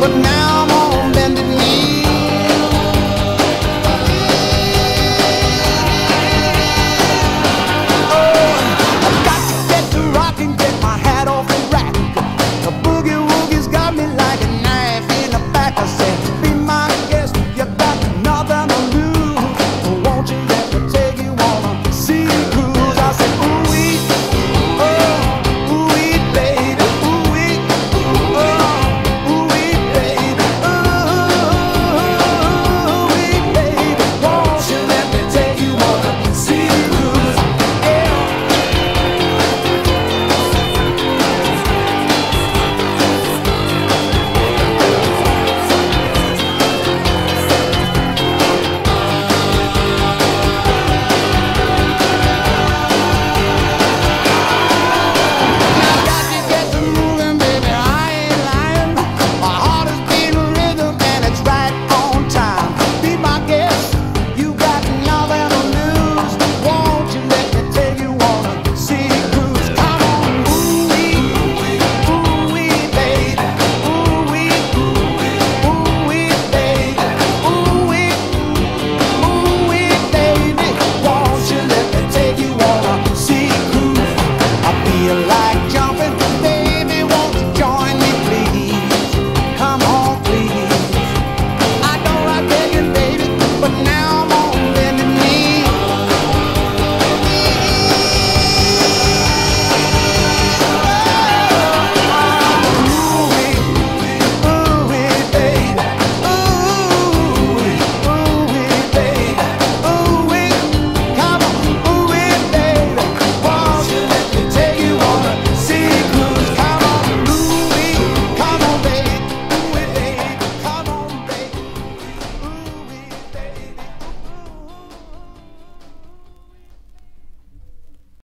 but now